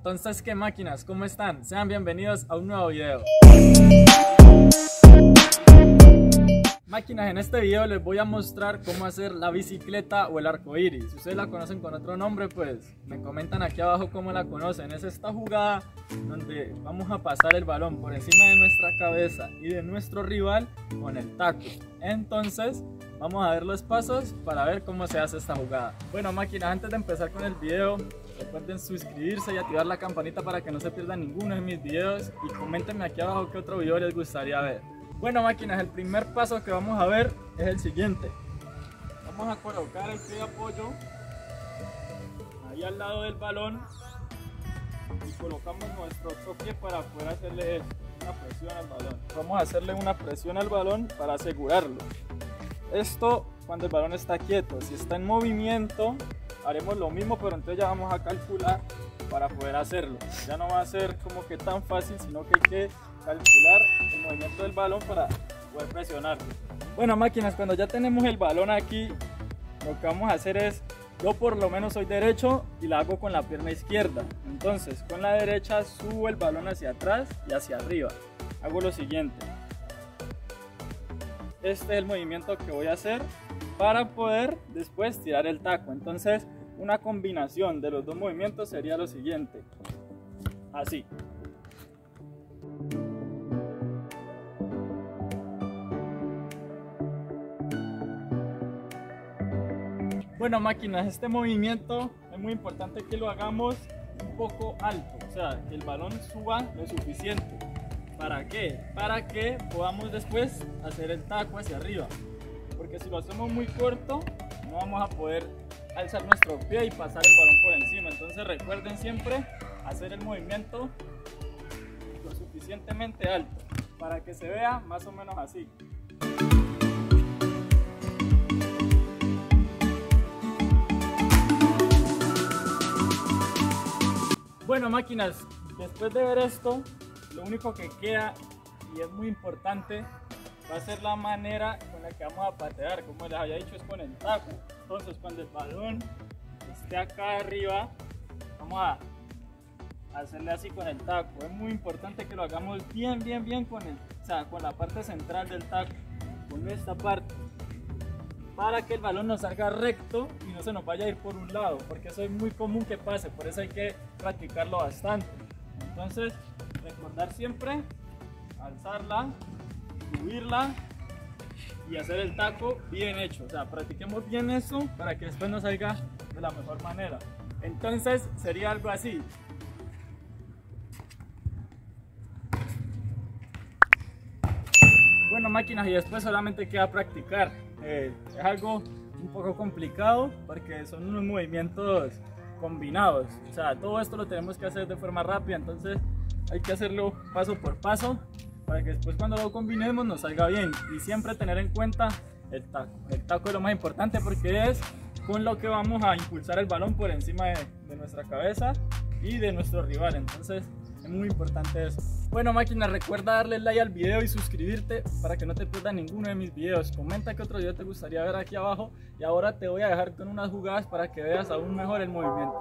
Entonces, ¿qué máquinas? ¿Cómo están? Sean bienvenidos a un nuevo video. Máquinas, en este video les voy a mostrar cómo hacer la bicicleta o el arco iris. Si ustedes la conocen con otro nombre, pues me comentan aquí abajo cómo la conocen. Es esta jugada donde vamos a pasar el balón por encima de nuestra cabeza y de nuestro rival con el taco. Entonces, vamos a ver los pasos para ver cómo se hace esta jugada. Bueno, máquinas, antes de empezar con el video, recuerden suscribirse y activar la campanita para que no se pierdan ninguno de mis videos y coméntenme aquí abajo qué otro video les gustaría ver. Bueno máquinas, el primer paso que vamos a ver es el siguiente. Vamos a colocar el pie de apoyo ahí al lado del balón y colocamos nuestro toque para poder hacerle una presión al balón. Vamos a hacerle una presión al balón para asegurarlo. Esto cuando el balón está quieto, si está en movimiento haremos lo mismo pero entonces ya vamos a calcular para poder hacerlo. Ya no va a ser como que tan fácil, sino que hay que calcular el movimiento del balón para poder presionarlo. Bueno máquinas, cuando ya tenemos el balón aquí, lo que vamos a hacer es, yo por lo menos soy derecho y la hago con la pierna izquierda. Entonces con la derecha subo el balón hacia atrás y hacia arriba. Hago lo siguiente. Este es el movimiento que voy a hacer para poder después tirar el taco. Entonces una combinación de los dos movimientos sería lo siguiente. Así. Bueno máquinas, este movimiento es muy importante que lo hagamos un poco alto, o sea, que el balón suba lo suficiente. ¿Para qué? Para que podamos después hacer el taco hacia arriba. Porque si lo hacemos muy corto, no vamos a poder alzar nuestro pie y pasar el balón por encima. Entonces recuerden siempre hacer el movimiento lo suficientemente alto para que se vea más o menos así. Bueno máquinas, después de ver esto, lo único que queda y es muy importante va a ser la manera con la que vamos a patear, como les había dicho es con el taco. Entonces cuando el balón esté acá arriba, vamos a hacerle así con el taco. Es muy importante que lo hagamos bien, bien, bien con, el, o sea, con la parte central del taco, con esta parte para que el balón nos salga recto y no se nos vaya a ir por un lado, porque eso es muy común que pase, por eso hay que practicarlo bastante. Entonces, recordar siempre, alzarla, subirla y hacer el taco bien hecho. O sea, practiquemos bien eso para que después nos salga de la mejor manera. Entonces, sería algo así. Bueno, máquinas, y después solamente queda practicar. Eh, es algo un poco complicado porque son unos movimientos combinados. O sea, todo esto lo tenemos que hacer de forma rápida, entonces hay que hacerlo paso por paso para que después cuando lo combinemos nos salga bien. Y siempre tener en cuenta el taco. El taco es lo más importante porque es con lo que vamos a impulsar el balón por encima de, de nuestra cabeza y de nuestro rival. Entonces es muy importante eso. Bueno máquina, recuerda darle like al video y suscribirte para que no te pierdas ninguno de mis videos. Comenta qué otro video te gustaría ver aquí abajo y ahora te voy a dejar con unas jugadas para que veas aún mejor el movimiento.